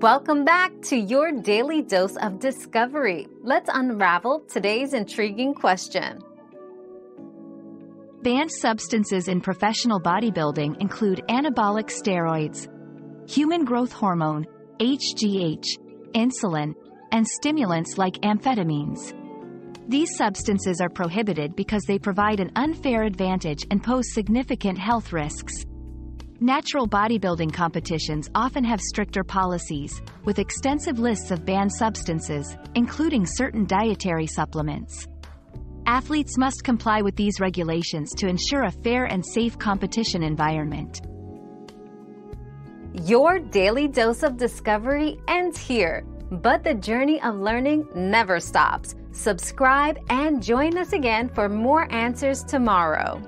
Welcome back to your daily dose of discovery. Let's unravel today's intriguing question. Banned substances in professional bodybuilding include anabolic steroids, human growth hormone, HGH, insulin, and stimulants like amphetamines. These substances are prohibited because they provide an unfair advantage and pose significant health risks. Natural bodybuilding competitions often have stricter policies, with extensive lists of banned substances, including certain dietary supplements. Athletes must comply with these regulations to ensure a fair and safe competition environment. Your daily dose of discovery ends here, but the journey of learning never stops. Subscribe and join us again for more answers tomorrow.